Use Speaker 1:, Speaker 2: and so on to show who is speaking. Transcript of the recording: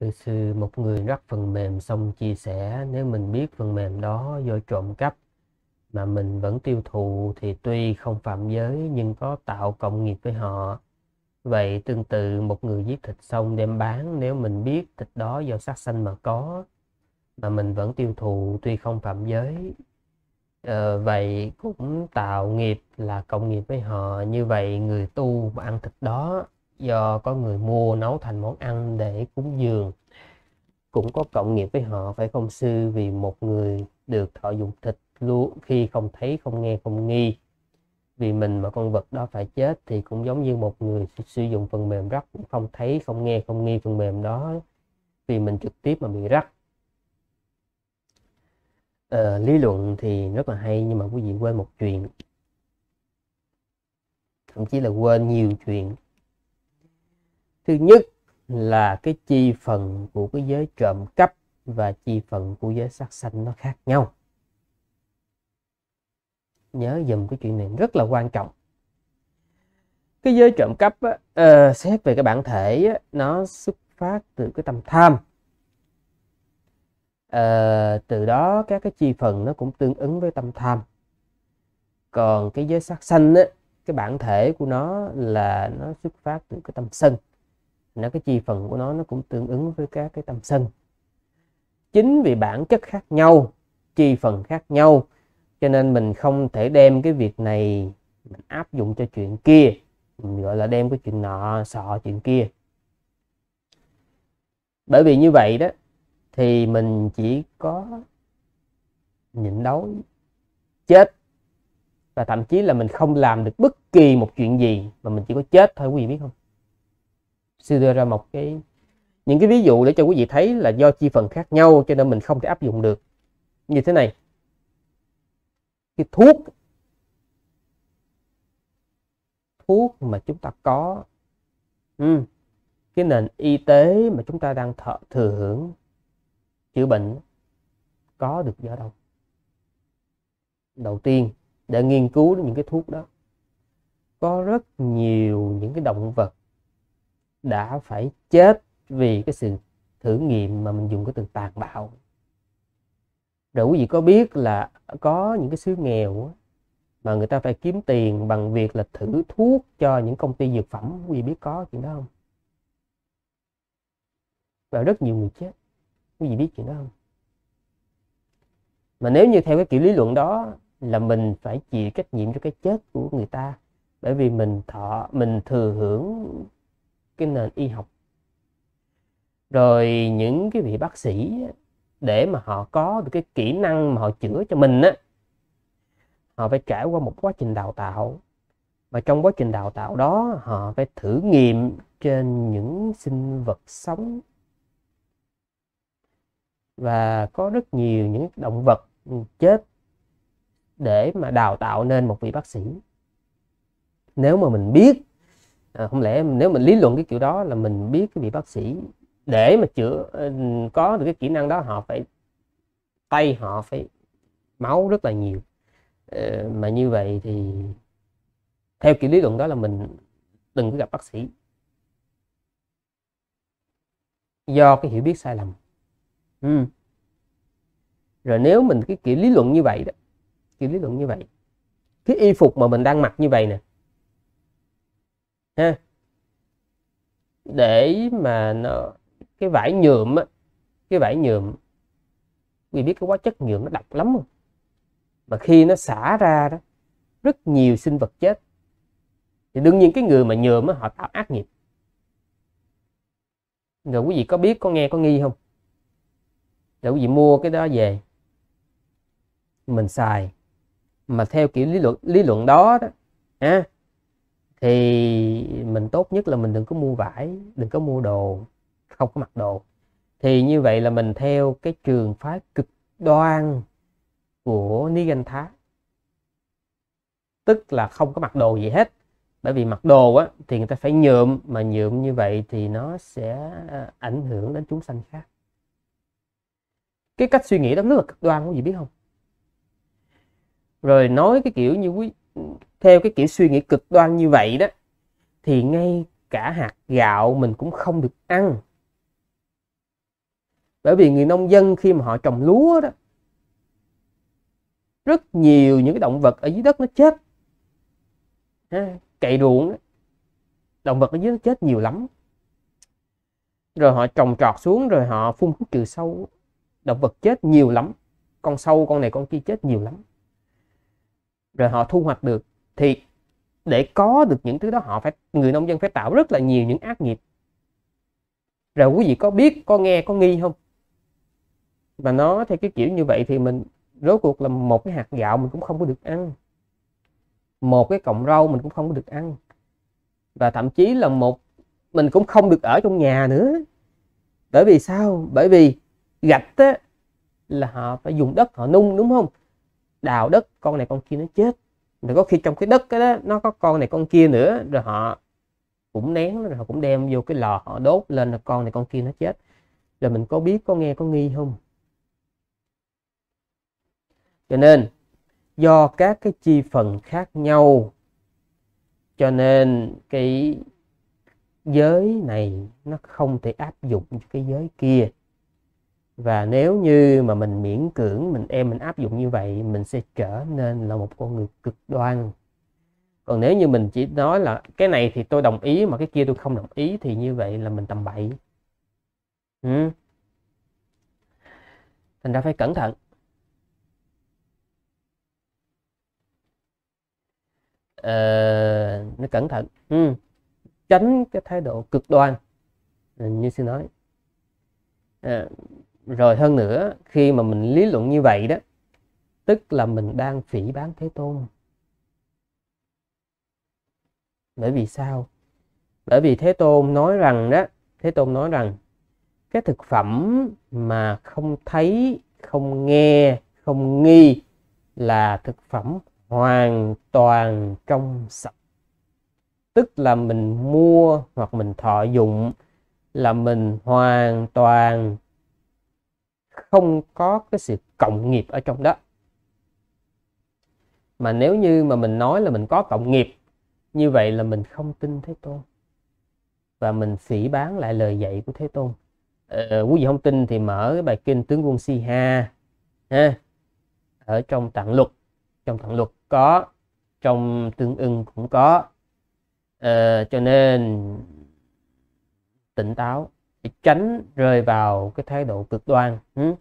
Speaker 1: Thưa sư, một người rắc phần mềm xong chia sẻ nếu mình biết phần mềm đó do trộm cắp mà mình vẫn tiêu thụ thì tuy không phạm giới nhưng có tạo cộng nghiệp với họ. Vậy tương tự một người giết thịt xong đem bán nếu mình biết thịt đó do sát sanh mà có mà mình vẫn tiêu thụ tuy không phạm giới. Ờ, vậy cũng tạo nghiệp là cộng nghiệp với họ. Như vậy người tu mà ăn thịt đó do có người mua nấu thành món ăn để cúng dường. Cũng có cộng nghiệp với họ phải không sư? Vì một người được thọ dụng thịt luôn khi không thấy không nghe không nghi. Vì mình mà con vật đó phải chết thì cũng giống như một người sử dụng phần mềm rắc cũng không thấy không nghe không nghi phần mềm đó vì mình trực tiếp mà bị rắc. Ờ, lý luận thì rất là hay nhưng mà quý vị quên một chuyện. Thậm chí là quên nhiều chuyện thứ nhất là cái chi phần của cái giới trộm cắp và chi phần của giới sát sanh nó khác nhau. Nhớ dùm cái chuyện này rất là quan trọng. Cái giới trộm cắp á, uh, xét về cái bản thể á, nó xuất phát từ cái tâm tham. Uh, từ đó các cái chi phần nó cũng tương ứng với tâm tham. Còn cái giới sát sanh á, cái bản thể của nó là nó xuất phát từ cái tâm sân nó, cái chi phần của nó nó cũng tương ứng với các cái tâm sân. Chính vì bản chất khác nhau, chi phần khác nhau, cho nên mình không thể đem cái việc này mình áp dụng cho chuyện kia. Mình gọi là đem cái chuyện nọ, sọ, chuyện kia. Bởi vì như vậy đó, thì mình chỉ có nhịn đấu chết. Và thậm chí là mình không làm được bất kỳ một chuyện gì mà mình chỉ có chết thôi, quý vị biết không? Sư đưa ra một cái những cái ví dụ để cho quý vị thấy là do chi phần khác nhau cho nên mình không thể áp dụng được. Như thế này. Cái thuốc thuốc mà chúng ta có ừ, cái nền y tế mà chúng ta đang thợ thừa hưởng chữa bệnh có được do đâu? Đầu tiên để nghiên cứu những cái thuốc đó có rất nhiều những cái động vật đã phải chết vì cái sự thử nghiệm mà mình dùng cái từ tàn bạo. Rồi quý vị có biết là có những cái xứ nghèo mà người ta phải kiếm tiền bằng việc là thử thuốc cho những công ty dược phẩm, quý vị biết có chuyện đó không? Và rất nhiều người chết, quý vị biết chuyện đó không? Mà nếu như theo cái kiểu lý luận đó là mình phải chịu trách nhiệm cho cái chết của người ta bởi vì mình thọ, mình thừa hưởng cái nền y học. Rồi những cái vị bác sĩ để mà họ có được cái kỹ năng mà họ chữa cho mình á, họ phải trải qua một quá trình đào tạo. Và trong quá trình đào tạo đó, họ phải thử nghiệm trên những sinh vật sống. Và có rất nhiều những động vật chết để mà đào tạo nên một vị bác sĩ. Nếu mà mình biết à, không lẽ nếu mình lý luận cái kiểu đó là mình biết cái vị bác sĩ để mà chữa ờ, có được cái kỹ năng đó họ phải tay họ phải máu rất là nhiều. Ờ, mà như vậy thì theo kiểu lý luận đó là mình đừng có gặp bác sĩ. Do cái hiểu biết sai lầm. Ừ. rồi nếu mình cái kiểu lý luận như vậy đó kiểu lý luận như vậy cái y phục mà mình đang mặc như vậy nè ha. Để mà nó cái vải nhuộm á cái vải nhuộm vì biết cái hóa chất nhuộm nó độc lắm không? Mà khi nó xả ra đó rất nhiều sinh vật chết. Thì đương nhiên cái người mà nhuộm á họ tạo ác nghiệp. Rồi quý vị có biết có nghe có nghi không? Rồi quý vị mua cái đó về mình xài. Mà theo kiểu lý luận lý luận đó đó à, thì mình tốt nhất là mình đừng có mua vải, đừng có mua đồ, không có mặc đồ. Thì như vậy là mình theo cái trường phái cực đoan của Nigantha tức là không có mặc đồ gì hết. Bởi vì mặc đồ á, thì người ta phải nhuộm, mà nhuộm như vậy thì nó sẽ à, ảnh hưởng đến chúng sanh khác. Cái cách suy nghĩ đó rất là cực đoan, quý vị biết không? Rồi nói cái kiểu như quý theo cái kiểu suy nghĩ cực đoan như vậy đó thì ngay cả hạt gạo mình cũng không được ăn. Bởi vì người nông dân khi mà họ trồng lúa đó rất nhiều những cái động vật ở dưới đất nó chết. Ha, cày ruộng đó. động vật ở dưới nó chết nhiều lắm. Rồi họ trồng trọt xuống rồi họ phun thuốc trừ sâu động vật chết nhiều lắm. Con sâu con này con kia chết nhiều lắm. Rồi họ thu hoạch được thì để có được những thứ đó họ phải người nông dân phải tạo rất là nhiều những ác nghiệp. Rồi quý vị có biết có nghe có nghi không? Mà nó theo cái kiểu như vậy thì mình rốt cuộc là một cái hạt gạo mình cũng không có được ăn. Một cái cọng rau mình cũng không có được ăn. Và thậm chí là một mình cũng không được ở trong nhà nữa. Bởi vì sao? Bởi vì gạch á, là họ phải dùng đất họ nung đúng không? Đào đất con này con kia nó chết có khi trong cái đất đó, nó có con này con kia nữa, rồi họ cũng nén rồi họ cũng đem vô cái lò họ đốt lên là con này con kia nó chết. Rồi mình có biết, có nghe, có nghi không? Cho nên, do các cái chi phần khác nhau, cho nên cái giới này nó không thể áp dụng cho cái giới kia và nếu như mà mình miễn cưỡng mình em mình áp dụng như vậy mình sẽ trở nên là một con người cực đoan. Còn nếu như mình chỉ nói là cái này thì tôi đồng ý mà cái kia tôi không đồng ý thì như vậy là mình tầm bậy. Ừ. thành ra phải cẩn thận. Ờ, nó cẩn thận. Ừ. tránh cái thái độ cực đoan. Như sư nói. À, rồi hơn nữa, khi mà mình lý luận như vậy đó, tức là mình đang phỉ bán thế tôn. Bởi vì sao? Bởi vì thế tôn nói rằng đó, thế tôn nói rằng cái thực phẩm mà không thấy, không nghe, không nghi là thực phẩm hoàn toàn trong sạch. Tức là mình mua hoặc mình thọ dụng là mình hoàn toàn không có cái sự cộng nghiệp ở trong đó. Mà nếu như mà mình nói là mình có cộng nghiệp như vậy là mình không tin thế tôn. Và mình phỉ bán lại lời dạy của thế tôn. Ờ, quý vị không tin thì mở cái bài kinh tướng quân si ha ha ở trong tạng luật trong tạng luật có trong tương ưng cũng có. Ờ, cho nên tỉnh táo để tránh rơi vào cái thái độ cực đoan ừ?